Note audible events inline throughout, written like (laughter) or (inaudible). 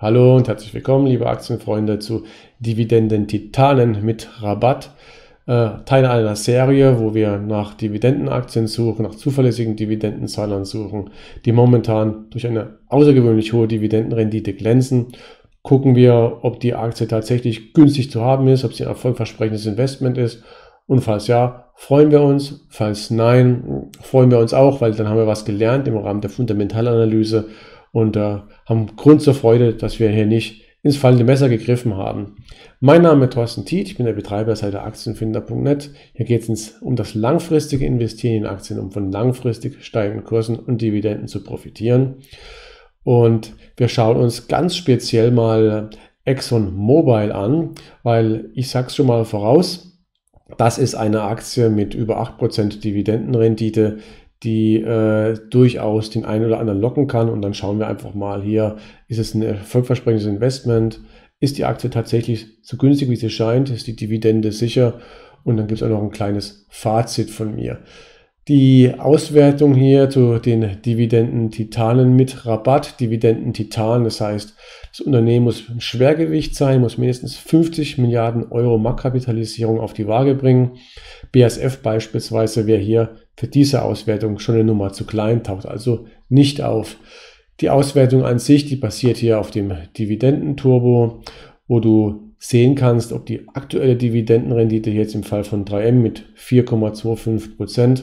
Hallo und herzlich willkommen, liebe Aktienfreunde, zu Dividenden Titanen mit Rabatt. Äh, Teil einer Serie, wo wir nach Dividendenaktien suchen, nach zuverlässigen Dividendenzahlern suchen, die momentan durch eine außergewöhnlich hohe Dividendenrendite glänzen. Gucken wir, ob die Aktie tatsächlich günstig zu haben ist, ob sie ein erfolgversprechendes Investment ist. Und falls ja, freuen wir uns. Falls nein, freuen wir uns auch, weil dann haben wir was gelernt im Rahmen der Fundamentalanalyse und äh, haben Grund zur Freude, dass wir hier nicht ins fallende Messer gegriffen haben. Mein Name ist Thorsten Tiet, ich bin der Betreiber der Aktienfinder.net. Hier geht es um das langfristige Investieren in Aktien, um von langfristig steigenden Kursen und Dividenden zu profitieren. Und wir schauen uns ganz speziell mal Exxon Mobile an, weil ich es schon mal voraus, das ist eine Aktie mit über 8% Dividendenrendite, die äh, durchaus den einen oder anderen locken kann. Und dann schauen wir einfach mal hier, ist es ein erfolgversprechendes Investment? Ist die Aktie tatsächlich so günstig, wie sie scheint? Ist die Dividende sicher? Und dann gibt es auch noch ein kleines Fazit von mir. Die Auswertung hier zu den Dividenden Titanen mit Rabatt. Dividenden Titan, das heißt, das Unternehmen muss ein Schwergewicht sein, muss mindestens 50 Milliarden Euro Marktkapitalisierung auf die Waage bringen. BASF beispielsweise wäre hier für diese Auswertung schon eine Nummer zu klein, taucht also nicht auf. Die Auswertung an sich, die basiert hier auf dem Dividendenturbo, wo du sehen kannst, ob die aktuelle Dividendenrendite jetzt im Fall von 3M mit 4,25%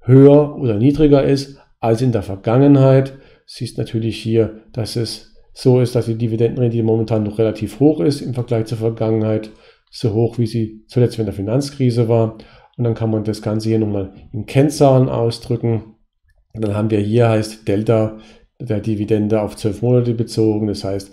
höher oder niedriger ist als in der Vergangenheit. Siehst natürlich hier, dass es so ist, dass die Dividendenrendite momentan noch relativ hoch ist im Vergleich zur Vergangenheit, so hoch wie sie zuletzt in der Finanzkrise war. Und dann kann man das Ganze hier nochmal in Kennzahlen ausdrücken. Und dann haben wir hier heißt Delta der Dividende auf 12 Monate bezogen. Das heißt,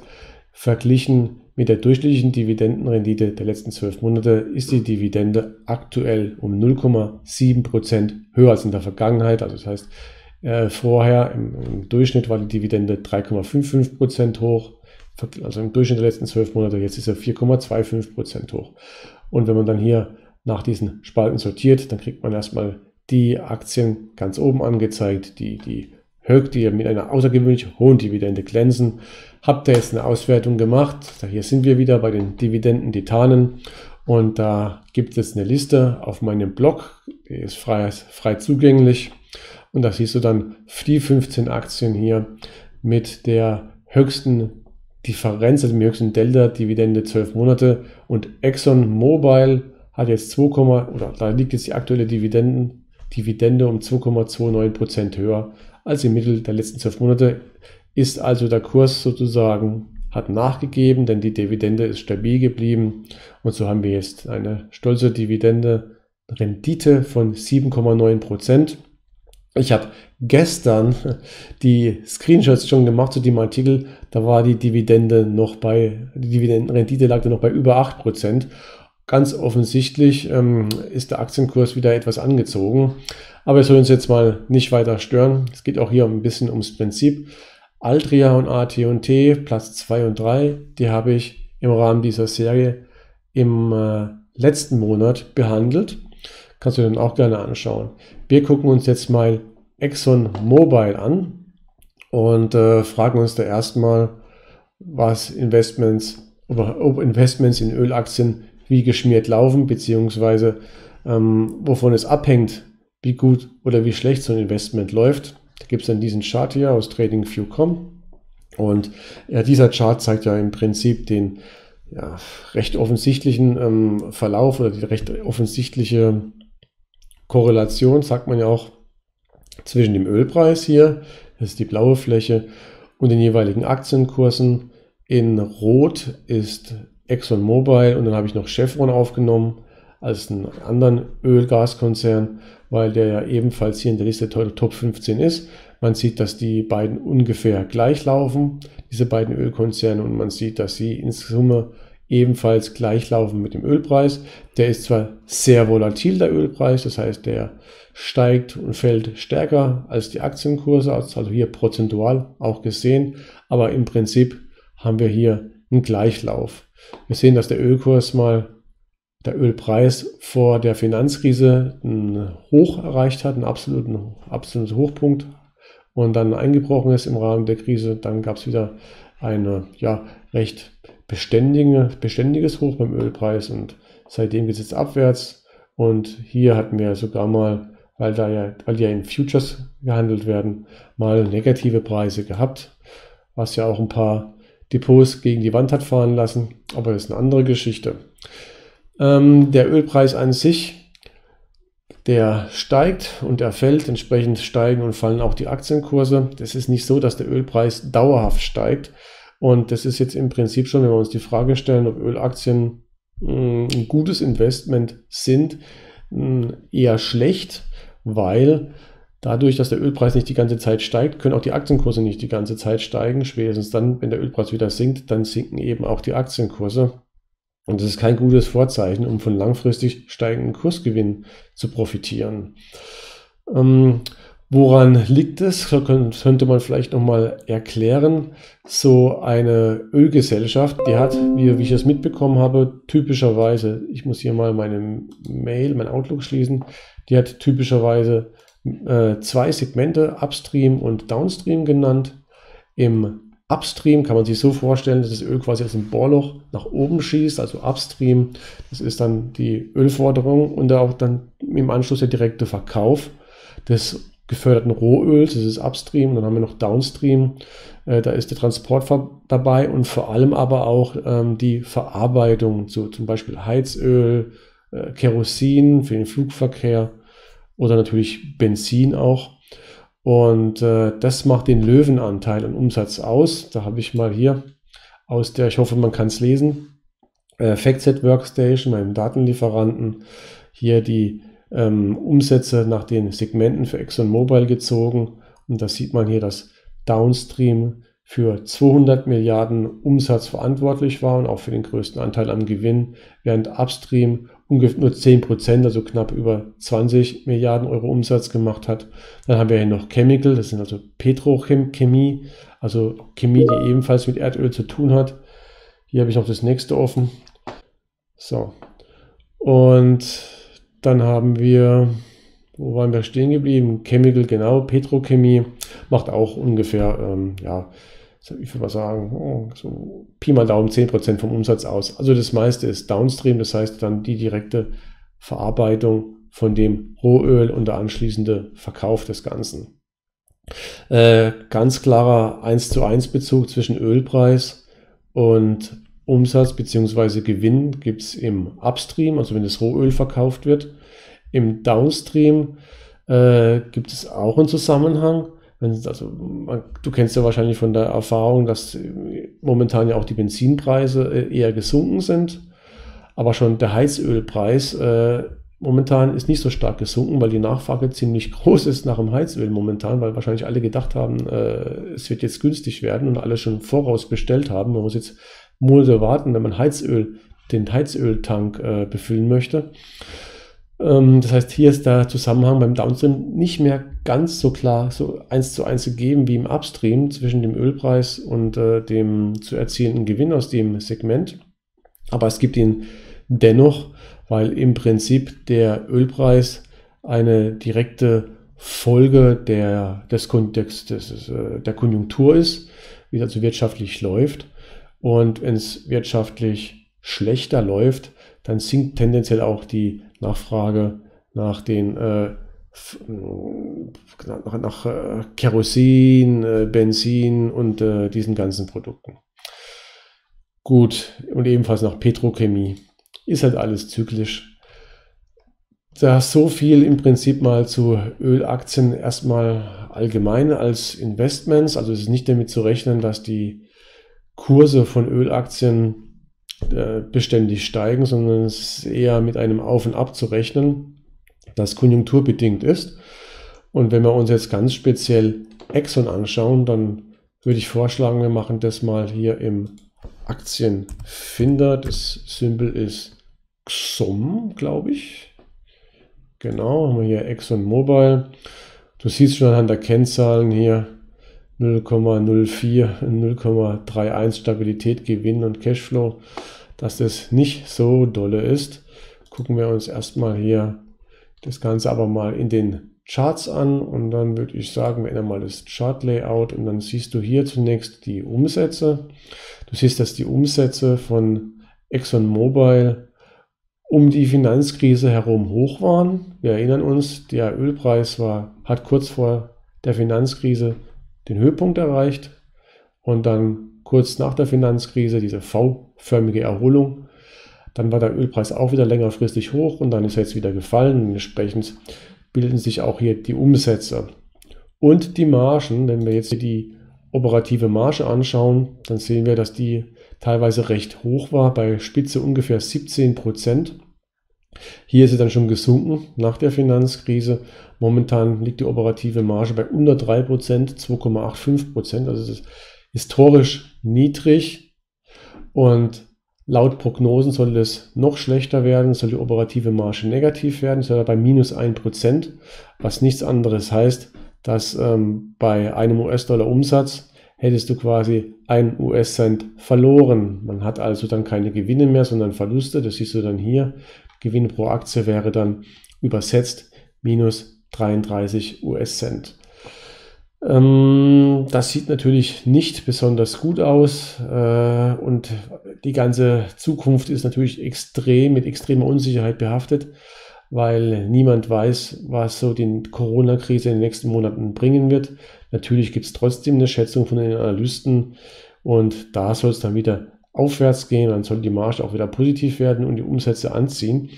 verglichen mit der durchschnittlichen Dividendenrendite der letzten 12 Monate ist die Dividende aktuell um 0,7 Prozent höher als in der Vergangenheit. Also das heißt, äh, vorher im, im, Durchschnitt war die Dividende 3,55 Prozent hoch. Also im Durchschnitt der letzten 12 Monate, jetzt ist er 4,25 Prozent hoch. Und wenn man dann hier nach diesen Spalten sortiert, dann kriegt man erstmal die Aktien ganz oben angezeigt, die, die Höck, die mit einer außergewöhnlich hohen Dividende glänzen. Habt ihr jetzt eine Auswertung gemacht? Hier sind wir wieder bei den Dividenden-Titanen und da gibt es eine Liste auf meinem Blog, die ist frei, frei zugänglich und da siehst du dann die 15 Aktien hier mit der höchsten Differenz, also der höchsten Delta-Dividende 12 Monate und Exxon Mobil hat jetzt 2, oder da liegt jetzt die aktuelle Dividenden, Dividende um 2,29 Prozent höher als im Mittel der letzten 12 Monate. Ist also der Kurs sozusagen, hat nachgegeben, denn die Dividende ist stabil geblieben. Und so haben wir jetzt eine stolze Dividende, Rendite von 7,9 Prozent. Ich habe gestern die Screenshots schon gemacht zu dem Artikel. Da war die Dividende noch bei, die Dividendenrendite lag da noch bei über 8 Prozent. Ganz offensichtlich ähm, ist der Aktienkurs wieder etwas angezogen. Aber es soll uns jetzt mal nicht weiter stören. Es geht auch hier ein bisschen ums Prinzip. Altria und AT&T, Platz 2 und 3, die habe ich im Rahmen dieser Serie im äh, letzten Monat behandelt. Kannst du dann auch gerne anschauen. Wir gucken uns jetzt mal Exxon Mobil an und äh, fragen uns da erstmal, was Investments, ob Investments in Ölaktien wie geschmiert laufen, beziehungsweise ähm, wovon es abhängt, wie gut oder wie schlecht so ein Investment läuft. Da gibt es dann diesen Chart hier aus TradingView.com und ja, dieser Chart zeigt ja im Prinzip den ja, recht offensichtlichen ähm, Verlauf oder die recht offensichtliche Korrelation, sagt man ja auch, zwischen dem Ölpreis hier, das ist die blaue Fläche, und den jeweiligen Aktienkursen. In Rot ist ExxonMobil und dann habe ich noch Chevron aufgenommen als einen anderen Öl-Gas-Konzern, weil der ja ebenfalls hier in der Liste Top 15 ist. Man sieht, dass die beiden ungefähr gleich laufen, diese beiden Ölkonzerne, und man sieht, dass sie in Summe ebenfalls gleich laufen mit dem Ölpreis. Der ist zwar sehr volatil, der Ölpreis, das heißt, der steigt und fällt stärker als die Aktienkurse, also hier prozentual auch gesehen, aber im Prinzip haben wir hier einen Gleichlauf. Wir sehen, dass der Ölkurs mal, der Ölpreis vor der Finanzkrise einen Hoch erreicht hat, einen absoluten, absoluten Hochpunkt und dann eingebrochen ist im Rahmen der Krise. Dann gab es wieder ein ja, recht beständige, beständiges Hoch beim Ölpreis und seitdem geht es jetzt abwärts. Und hier hatten wir sogar mal, weil, da ja, weil ja in Futures gehandelt werden, mal negative Preise gehabt, was ja auch ein paar Depots gegen die Wand hat fahren lassen. Aber das ist eine andere Geschichte. Ähm, der Ölpreis an sich der steigt und er fällt, entsprechend steigen und fallen auch die Aktienkurse. Das ist nicht so, dass der Ölpreis dauerhaft steigt. Und das ist jetzt im Prinzip schon, wenn wir uns die Frage stellen, ob Ölaktien hm, ein gutes Investment sind, hm, eher schlecht, weil dadurch, dass der Ölpreis nicht die ganze Zeit steigt, können auch die Aktienkurse nicht die ganze Zeit steigen. Spätestens dann, wenn der Ölpreis wieder sinkt, dann sinken eben auch die Aktienkurse. Und das ist kein gutes Vorzeichen, um von langfristig steigenden Kursgewinnen zu profitieren. Ähm, woran liegt es? So könnte man vielleicht nochmal erklären. So eine Ölgesellschaft, die hat, wie, wie ich es mitbekommen habe, typischerweise, ich muss hier mal meine Mail, mein Outlook schließen, die hat typischerweise äh, zwei Segmente, Upstream und Downstream genannt. Im Upstream kann man sich so vorstellen, dass das Öl quasi aus dem Bohrloch nach oben schießt, also Upstream. Das ist dann die Ölforderung und auch dann im Anschluss der direkte Verkauf des geförderten Rohöls, das ist Upstream. Dann haben wir noch Downstream, äh, da ist der Transport dabei und vor allem aber auch ähm, die Verarbeitung, so zum Beispiel Heizöl, äh, Kerosin für den Flugverkehr oder natürlich Benzin auch. Und äh, das macht den Löwenanteil an Umsatz aus. Da habe ich mal hier aus der, ich hoffe, man kann es lesen, äh, FactSet Workstation, meinem Datenlieferanten, hier die ähm, Umsätze nach den Segmenten für ExxonMobil gezogen. Und da sieht man hier, dass Downstream für 200 Milliarden Umsatz verantwortlich war und auch für den größten Anteil am Gewinn, während Upstream ungefähr nur 10 Prozent, also knapp über 20 Milliarden Euro Umsatz gemacht hat. Dann haben wir hier noch Chemical, das sind also Petrochemie, also Chemie, die ebenfalls mit Erdöl zu tun hat. Hier habe ich noch das nächste offen. So. Und dann haben wir, wo waren wir stehen geblieben? Chemical, genau, Petrochemie macht auch ungefähr, ähm, ja, ich würde mal sagen, oh, so Pi mal Daumen 10% vom Umsatz aus. Also das meiste ist Downstream, das heißt dann die direkte Verarbeitung von dem Rohöl und der anschließende Verkauf des Ganzen. Äh, ganz klarer 1 zu 1 Bezug zwischen Ölpreis und Umsatz bzw. Gewinn gibt es im Upstream, also wenn das Rohöl verkauft wird. Im Downstream äh, gibt es auch einen Zusammenhang also man, du kennst ja wahrscheinlich von der Erfahrung, dass momentan ja auch die Benzinpreise äh, eher gesunken sind, aber schon der Heizölpreis äh, momentan ist nicht so stark gesunken, weil die Nachfrage ziemlich (laughs) groß ist nach dem Heizöl momentan, weil wahrscheinlich alle gedacht haben, äh, es wird jetzt günstig werden und alle schon voraus bestellt haben. Man muss jetzt Monate warten, wenn man Heizöl, den Heizöltank äh, befüllen möchte. Ähm, das heißt, hier ist der Zusammenhang beim Downstream nicht mehr ganz so klar, so eins zu eins gegeben wie im Upstream zwischen dem Ölpreis und äh, dem zu erzielenden Gewinn aus dem Segment. Aber es gibt ihn dennoch, weil im Prinzip der Ölpreis eine direkte Folge der, des, des, des, äh, der Konjunktur ist, wie es also wirtschaftlich läuft. Und wenn es wirtschaftlich schlechter läuft, dann sinkt tendenziell auch die Nachfrage nach den äh, nach, nach äh, Kerosin, äh, Benzin und äh, diesen ganzen Produkten. Gut, und ebenfalls nach Petrochemie. Ist halt alles zyklisch. Da so viel im Prinzip mal zu Ölaktien erstmal allgemein als Investments. Also es ist nicht damit zu rechnen, dass die Kurse von Ölaktien äh, beständig steigen, sondern es ist eher mit einem Auf und Ab zu rechnen, das konjunkturbedingt ist. Und wenn wir uns jetzt ganz speziell Exxon anschauen, dann würde ich vorschlagen, wir machen das mal hier im Aktienfinder. Das Symbol ist XOM, glaube ich. Genau, haben wir hier Exxon Mobile. Du siehst schon anhand der Kennzahlen hier 0,04, 0,31 Stabilität, Gewinn und Cashflow, dass das nicht so dolle ist. Gucken wir uns erstmal hier das Ganze aber mal in den Charts an und dann würde ich sagen, wir ändern mal das Chart-Layout und dann siehst du hier zunächst die Umsätze. Du siehst, dass die Umsätze von ExxonMobil um die Finanzkrise herum hoch waren. Wir erinnern uns, der Ölpreis war, hat kurz vor der Finanzkrise den Höhepunkt erreicht und dann kurz nach der Finanzkrise diese V-förmige Erholung. Dann war der Ölpreis auch wieder längerfristig hoch und dann ist er jetzt wieder gefallen. Entsprechend bilden sich auch hier die Umsätze und die Margen. Wenn wir jetzt die operative Marge anschauen, dann sehen wir, dass die teilweise recht hoch war, bei Spitze ungefähr 17 Prozent. Hier ist sie dann schon gesunken nach der Finanzkrise. Momentan liegt die operative Marge bei unter 3 Prozent, 2,85 Prozent. Also es ist historisch niedrig und laut Prognosen soll es noch schlechter werden, soll die operative Marge negativ werden, soll bei minus 1 Prozent, was nichts anderes heißt, dass ähm, bei einem US-Dollar Umsatz hättest du quasi einen US-Cent verloren. Man hat also dann keine Gewinne mehr, sondern Verluste. Das siehst du dann hier. Gewinn pro Aktie wäre dann übersetzt minus 33 US-Cent. Ähm, das sieht natürlich nicht besonders gut aus äh, und die ganze Zukunft ist natürlich extrem mit extremer Unsicherheit behaftet weil niemand weiß, was so die Corona-Krise in den nächsten Monaten bringen wird. Natürlich gibt es trotzdem eine Schätzung von den Analysten und da soll es dann wieder aufwärts gehen, dann soll die Marge auch wieder positiv werden und die Umsätze anziehen.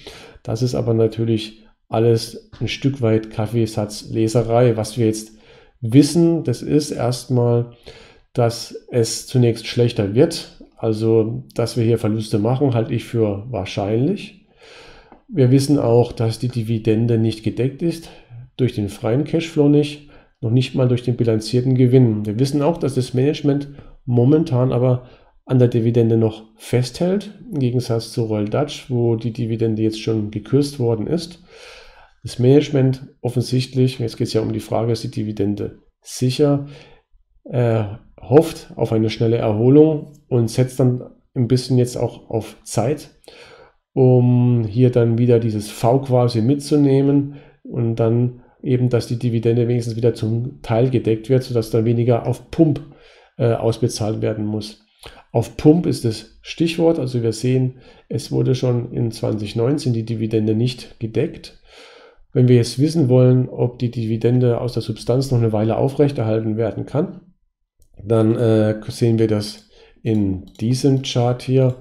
Das ist aber natürlich alles ein Stück weit Kaffeesatzleserei. Was wir jetzt wissen, das ist erstmal, dass es zunächst schlechter wird. Also, dass wir hier Verluste machen, halte ich für wahrscheinlich. Wir wissen auch, dass die Dividende nicht gedeckt ist, durch den freien Cashflow nicht, noch nicht mal durch den bilanzierten Gewinn. Wir wissen auch, dass das Management momentan aber an der Dividende noch festhält, im Gegensatz zu Royal Dutch, wo die Dividende jetzt schon gekürzt worden ist. Das Management offensichtlich, jetzt geht es ja um die Frage, ist die Dividende sicher, äh, hofft auf eine schnelle Erholung und setzt dann ein bisschen jetzt auch auf Zeit um hier dann wieder dieses V quasi mitzunehmen und dann eben, dass die Dividende wenigstens wieder zum Teil gedeckt wird, sodass dann weniger auf Pump äh, ausbezahlt werden muss. Auf Pump ist das Stichwort, also wir sehen, es wurde schon in 2019 die Dividende nicht gedeckt. Wenn wir jetzt wissen wollen, ob die Dividende aus der Substanz noch eine Weile aufrechterhalten werden kann, dann äh, sehen wir das in diesem Chart hier.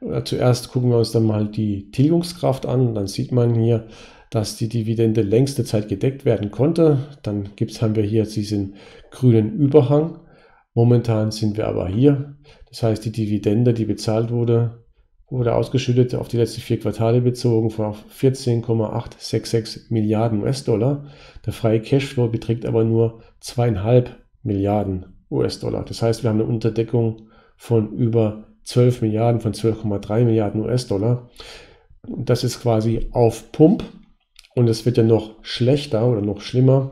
Äh, zuerst gucken wir uns dann mal die Tilgungskraft an. Dann sieht man hier, dass die Dividende längste Zeit gedeckt werden konnte. Dann gibt's, haben wir hier diesen grünen Überhang. Momentan sind wir aber hier. Das heißt, die Dividende, die bezahlt wurde, wurde ausgeschüttet auf die letzten vier Quartale bezogen von 14,866 Milliarden US-Dollar. Der freie Cashflow beträgt aber nur zweieinhalb Milliarden US-Dollar. Das heißt, wir haben eine Unterdeckung von über 12 Milliarden von 12,3 Milliarden US-Dollar. Das ist quasi auf Pump und es wird ja noch schlechter oder noch schlimmer,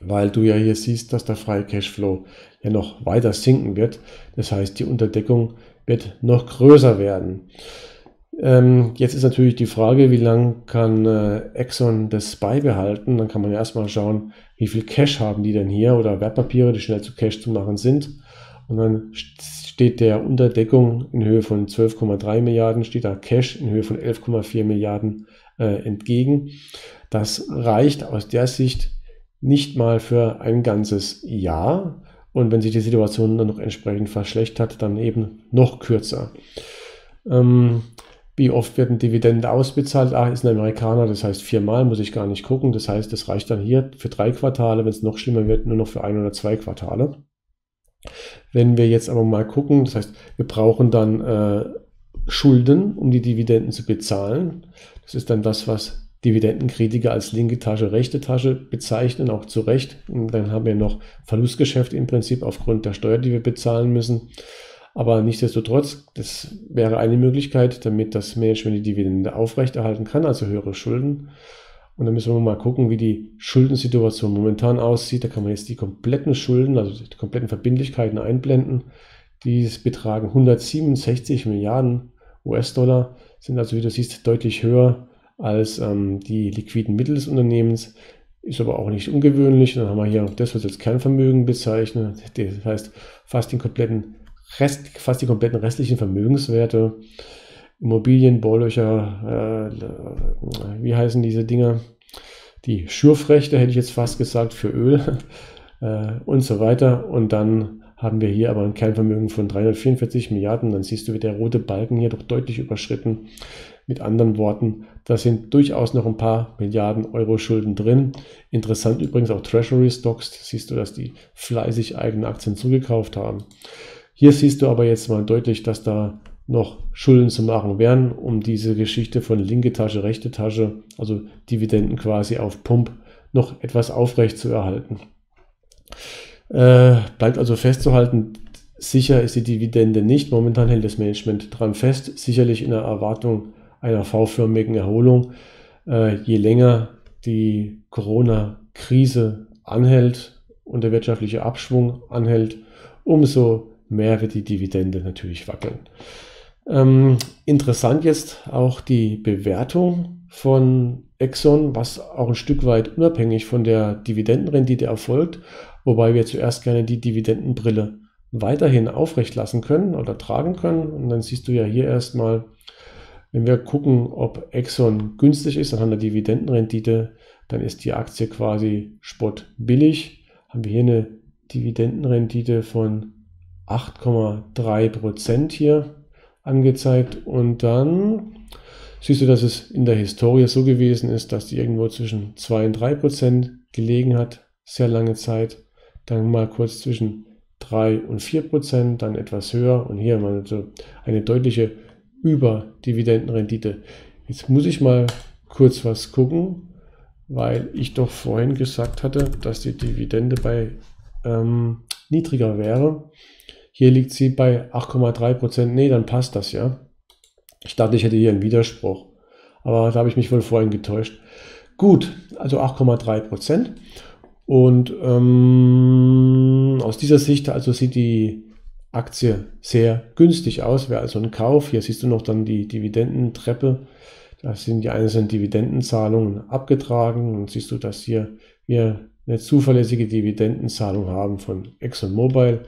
weil du ja hier siehst, dass der freie Cashflow ja noch weiter sinken wird. Das heißt, die Unterdeckung wird noch größer werden. Ähm, jetzt ist natürlich die Frage, wie lange kann äh, Exxon das beibehalten? Dann kann man ja erstmal schauen, wie viel Cash haben die denn hier oder Wertpapiere, die schnell zu Cash zu machen sind. Und dann steht der Unterdeckung in Höhe von 12,3 Milliarden, steht da Cash in Höhe von 11,4 Milliarden äh, entgegen. Das reicht aus der Sicht nicht mal für ein ganzes Jahr. Und wenn sich die Situation dann noch entsprechend verschlechtert, dann eben noch kürzer. Ähm, wie oft werden Dividenden ausbezahlt? Ah, ist ein Amerikaner, das heißt viermal, muss ich gar nicht gucken. Das heißt, das reicht dann hier für drei Quartale, wenn es noch schlimmer wird, nur noch für ein oder zwei Quartale. Wenn wir jetzt aber mal gucken, das heißt, wir brauchen dann äh, Schulden, um die Dividenden zu bezahlen. Das ist dann das, was Dividendenkritiker als linke Tasche, rechte Tasche bezeichnen, auch zu Recht. Und dann haben wir noch Verlustgeschäfte im Prinzip aufgrund der Steuer, die wir bezahlen müssen. Aber nichtsdestotrotz, das wäre eine Möglichkeit, damit das Management die Dividende aufrechterhalten kann, also höhere Schulden. Und dann müssen wir mal gucken, wie die Schuldensituation momentan aussieht. Da kann man jetzt die kompletten Schulden, also die kompletten Verbindlichkeiten einblenden. Die betragen 167 Milliarden US-Dollar, sind also, wie du siehst, deutlich höher als ähm, die liquiden Mittel des Unternehmens. ist aber auch nicht ungewöhnlich. Dann haben wir hier das, was als Kernvermögen bezeichnet. Das heißt, fast den kompletten Rest, fast die kompletten restlichen Vermögenswerte, Immobilien, Baulöcher, äh, wie heißen diese Dinger? Die Schürfrechte hätte ich jetzt fast gesagt für Öl (laughs) äh, und so weiter. Und dann haben wir hier aber ein Kernvermögen von 344 Milliarden. Dann siehst du, wird der rote Balken hier doch deutlich überschritten. Mit anderen Worten, da sind durchaus noch ein paar Milliarden Euro Schulden drin. Interessant übrigens auch Treasury Stocks. Siehst du, dass die fleißig eigene Aktien zugekauft haben. Hier siehst du aber jetzt mal deutlich, dass da noch Schulden zu machen wären, um diese Geschichte von linke Tasche, rechte Tasche, also Dividenden quasi auf Pump, noch etwas aufrecht zu erhalten. Äh, bleibt also festzuhalten, sicher ist die Dividende nicht. Momentan hält das Management dran fest, sicherlich in der Erwartung einer V-förmigen Erholung. Äh, je länger die Corona-Krise anhält und der wirtschaftliche Abschwung anhält, umso mehr wird die Dividende natürlich wackeln. Ähm, interessant jetzt auch die Bewertung von Exxon, was auch ein Stück weit unabhängig von der Dividendenrendite erfolgt, wobei wir zuerst gerne die Dividendenbrille weiterhin aufrecht lassen können oder tragen können. Und dann siehst du ja hier erstmal wenn wir gucken, ob Exxon günstig ist anhand der Dividendenrendite, dann ist die Aktie quasi spottbillig. Haben wir hier eine Dividendenrendite von 8,3% hier angezeigt und dann siehst du, dass es in der Historie so gewesen ist, dass die irgendwo zwischen 2 und 3% gelegen hat, sehr lange Zeit, dann mal kurz zwischen 3 und 4% dann etwas höher und hier wir also eine deutliche über Dividendenrendite. Jetzt muss ich mal kurz was gucken, weil ich doch vorhin gesagt hatte, dass die Dividende bei ähm, niedriger wäre. Hier liegt sie bei 8,3 Prozent. Nee, dann passt das ja. Ich dachte, ich hätte hier einen Widerspruch. Aber da habe ich mich wohl vorhin getäuscht. Gut, also 8,3 Prozent. Und ähm, aus dieser Sicht also sieht die Aktie sehr günstig aus, wäre also ein Kauf. Hier siehst du noch dann die Dividendentreppe. Da sind die einzelnen Dividendenzahlungen abgetragen und siehst du, dass hier wir eine zuverlässige Dividendenzahlung haben von ExxonMobil.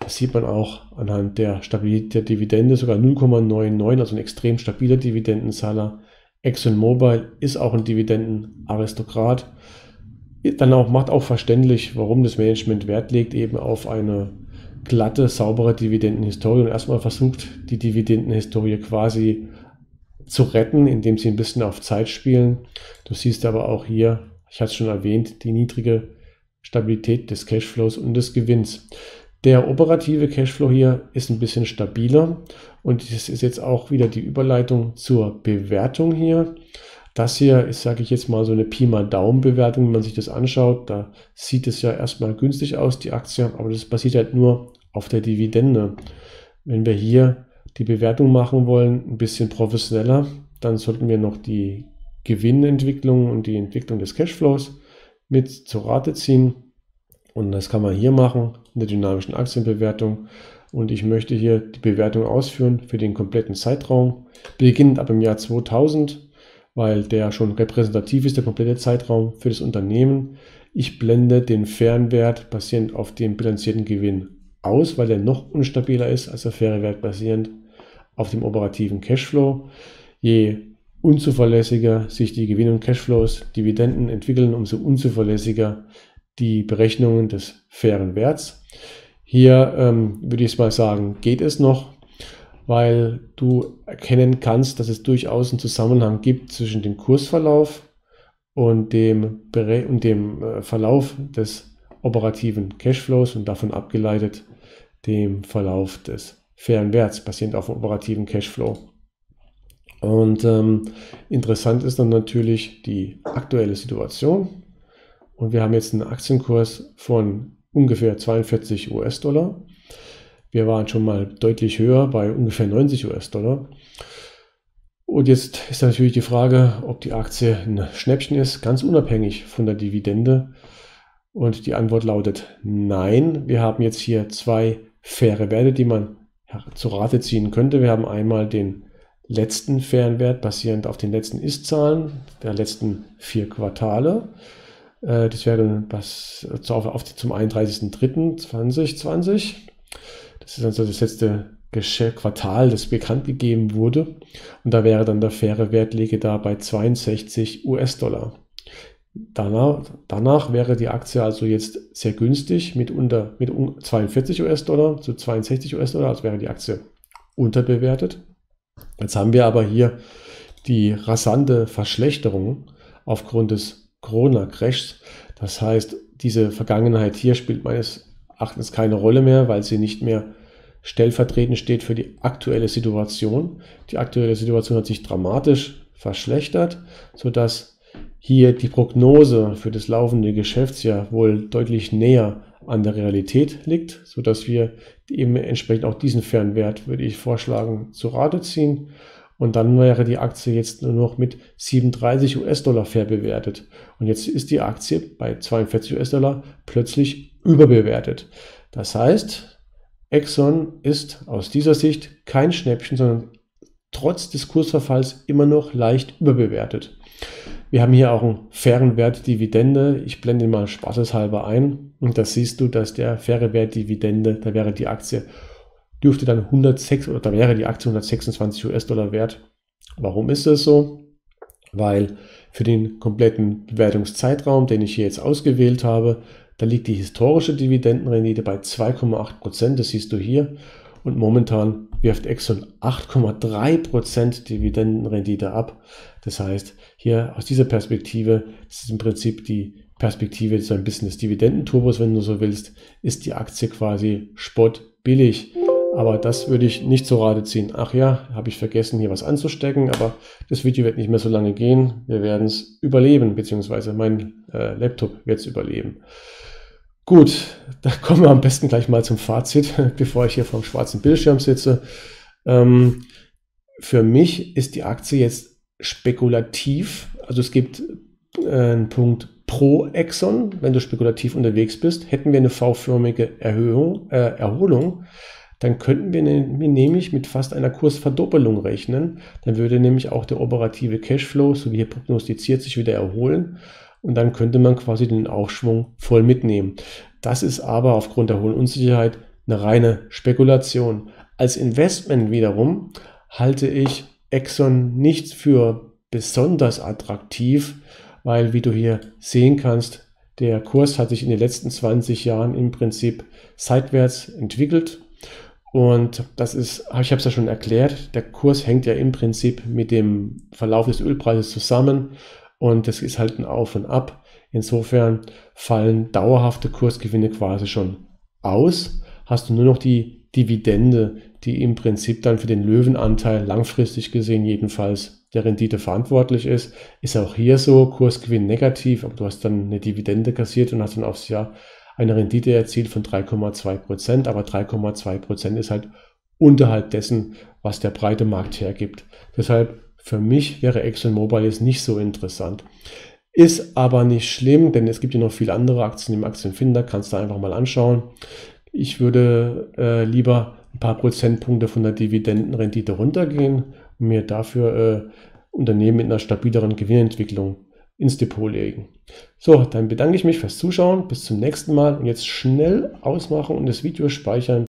Das sieht man auch anhand der Stabilität der Dividende, sogar 0,99, also ein extrem stabiler Dividendenzahler. ExxonMobil ist auch ein Dividendenaristokrat. Dann auch macht auch verständlich, warum das Management Wert legt eben auf eine glatte, saubere Dividendenhistorie und erstmal versucht, die Dividendenhistorie quasi zu retten, indem sie ein bisschen auf Zeit spielen. Du siehst aber auch hier, ich hatte es schon erwähnt, die niedrige Stabilität des Cashflows und des Gewinns. Der operative Cashflow hier ist ein bisschen stabiler und das ist jetzt auch wieder die Überleitung zur Bewertung hier. Das hier ist, sage ich jetzt mal, so eine Pi mal Daumen-Bewertung, wenn man sich das anschaut. Da sieht es ja erstmal günstig aus, die Aktie, aber das basiert halt nur auf der Dividende. Wenn wir hier die Bewertung machen wollen, ein bisschen professioneller, dann sollten wir noch die Gewinnentwicklung und die Entwicklung des Cashflows mit zur Rate ziehen. Und das kann man hier machen in der dynamischen Aktienbewertung. Und ich möchte hier die Bewertung ausführen für den kompletten Zeitraum, beginnend ab dem Jahr 2000 weil der schon repräsentativ ist, der komplette Zeitraum für das Unternehmen. Ich blende den fairen Wert basierend auf dem bilanzierten Gewinn aus, weil der noch unstabiler ist als der faire Wert basierend auf dem operativen Cashflow. Je unzuverlässiger sich die Gewinn- und Cashflows, Dividenden entwickeln, umso unzuverlässiger die Berechnungen des fairen Werts. Hier ähm, würde ich mal sagen, geht es noch weil du erkennen kannst, dass es durchaus einen Zusammenhang gibt zwischen dem Kursverlauf und dem, und dem äh, Verlauf des operativen Cashflows und davon abgeleitet dem Verlauf des fairen Werts, basierend auf dem operativen Cashflow. Und ähm, interessant ist dann natürlich die aktuelle Situation. Und wir haben jetzt einen Aktienkurs von ungefähr 42 US-Dollar. Wir waren schon mal deutlich höher bei ungefähr 90 US-Dollar. Und jetzt ist natürlich die Frage, ob die Aktie ein Schnäppchen ist, ganz unabhängig von der Dividende. Und die Antwort lautet nein. Wir haben jetzt hier zwei faire Werte, die man zu Rate ziehen könnte. Wir haben einmal den letzten fairen Wert basierend auf den letzten Ist-Zahlen der letzten vier Quartale. Äh, das wäre dann auf, auf zum 31.03.2020. Das ist also das letzte Quartal, das bekannt gegeben wurde. Und da wäre dann der faire Wert liege da bei 62 US-Dollar. Danach, danach wäre die Aktie also jetzt sehr günstig mit unter mit 42 US-Dollar zu 62 US-Dollar, also wäre die Aktie unterbewertet. Jetzt haben wir aber hier die rasante Verschlechterung aufgrund des Corona-Crashs. Das heißt, diese Vergangenheit hier spielt meines Erachtens keine Rolle mehr, weil sie nicht mehr stellvertretend steht für die aktuelle Situation. Die aktuelle Situation hat sich dramatisch verschlechtert, sodass hier die Prognose für das laufende Geschäftsjahr wohl deutlich näher an der Realität liegt, sodass wir eben entsprechend auch diesen Fernwert, würde ich vorschlagen, zu Rate ziehen. Und dann wäre die Aktie jetzt nur noch mit 37 US-Dollar fair bewertet. Und jetzt ist die Aktie bei 42 US-Dollar plötzlich überbewertet. Das heißt, Exxon ist aus dieser Sicht kein Schnäppchen, sondern trotz des Kursverfalls immer noch leicht überbewertet. Wir haben hier auch einen fairen Wert Dividende. Ich blende mal spaßeshalber ein. Und da siehst du, dass der faire Wert Dividende, da wäre die Aktie, dürfte dann 106 oder da wäre die Aktie 126 US-Dollar wert. Warum ist das so? Weil für den kompletten Bewertungszeitraum, den ich hier jetzt ausgewählt habe, da liegt die historische Dividendenrendite bei 2,8 Prozent. Das siehst du hier. Und momentan wirft Exxon 8,3% Dividendenrendite ab. Das heißt, hier aus dieser Perspektive, das ist im Prinzip die Perspektive so ein bisschen des Dividendenturbos, wenn du so willst, ist die Aktie quasi spottbillig. Aber das würde ich nicht zu Rate ziehen. Ach ja, habe ich vergessen, hier was anzustecken, aber das Video wird nicht mehr so lange gehen. Wir werden es überleben, beziehungsweise mein äh, Laptop wird es überleben. Gut, da (laughs) kommen wir am besten gleich mal zum Fazit, (laughs) bevor ich hier vom schwarzen Bildschirm sitze. Ähm, für mich ist die Aktie jetzt spekulativ. Also es gibt äh, einen Punkt pro Exxon, wenn du spekulativ unterwegs bist. Hätten wir eine V-förmige äh, Erholung, dann könnten wir, ne, nämlich mit fast einer Kursverdoppelung rechnen. Dann würde nämlich auch der operative Cashflow, so wie hier prognostiziert, sich wieder erholen und dann könnte man quasi den Aufschwung voll mitnehmen. Das ist aber aufgrund der hohen Unsicherheit eine reine Spekulation. Als Investment wiederum halte ich Exxon nicht für besonders attraktiv, weil wie du hier sehen kannst, der Kurs hat sich in den letzten 20 Jahren im Prinzip seitwärts entwickelt. Und das ist, ich habe es ja schon erklärt, der Kurs hängt ja im Prinzip mit dem Verlauf des Ölpreises zusammen und das ist halt ein Auf und Ab. Insofern fallen dauerhafte Kursgewinne quasi schon aus. Hast du nur noch die Dividende, die im Prinzip dann für den Löwenanteil langfristig gesehen jedenfalls der Rendite verantwortlich ist. Ist auch hier so, Kursgewinn negativ, aber du hast dann eine Dividende kassiert und hast dann aufs Jahr eine Rendite erzielt von 3,2 Prozent. Aber 3,2 Prozent ist halt unterhalb dessen, was der breite Markt hergibt. Deshalb für mich wäre ExxonMobil jetzt nicht so interessant. Ist aber nicht schlimm, denn es gibt ja noch viele andere Aktien im Aktienfinder, kannst du einfach mal anschauen. Ich würde äh, lieber ein paar Prozentpunkte von der Dividendenrendite runtergehen und mir dafür äh, Unternehmen mit einer stabileren Gewinnentwicklung ins Depot legen. So, dann bedanke ich mich fürs Zuschauen. Bis zum nächsten Mal und jetzt schnell ausmachen und das Video speichern.